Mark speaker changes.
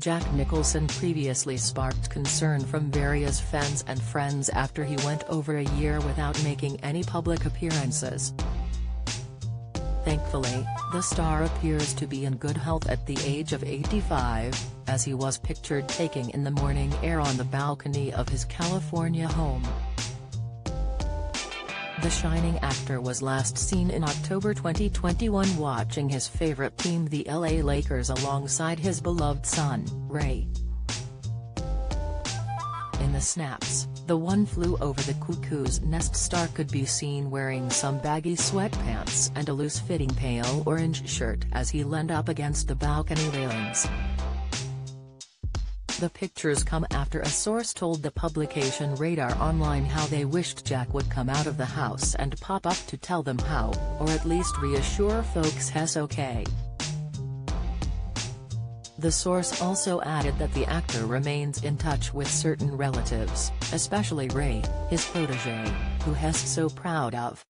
Speaker 1: Jack Nicholson previously sparked concern from various fans and friends after he went over a year without making any public appearances. Thankfully, the star appears to be in good health at the age of 85, as he was pictured taking in the morning air on the balcony of his California home. The Shining actor was last seen in October 2021 watching his favorite team the LA Lakers alongside his beloved son, Ray. In the snaps, the one flew over the cuckoo's nest star could be seen wearing some baggy sweatpants and a loose-fitting pale orange shirt as he leaned up against the balcony railings. The pictures come after a source told the publication Radar Online how they wished Jack would come out of the house and pop up to tell them how, or at least reassure folks he's okay. The source also added that the actor remains in touch with certain relatives, especially Ray, his protege, who he's so proud of.